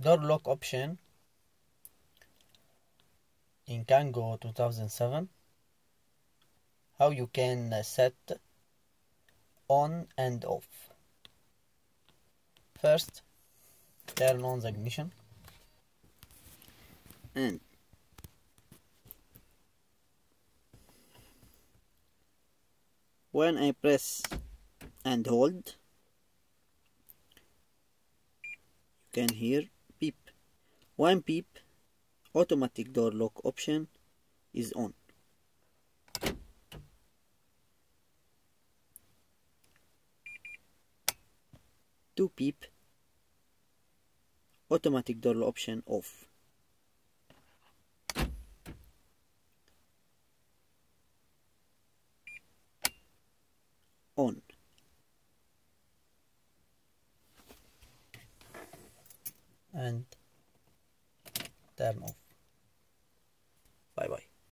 door lock option in Kangoo 2007 how you can uh, set on and off. First turn on the ignition. And when I press and hold you can hear beep one beep automatic door lock option is on. Two beep automatic door option off on and turn off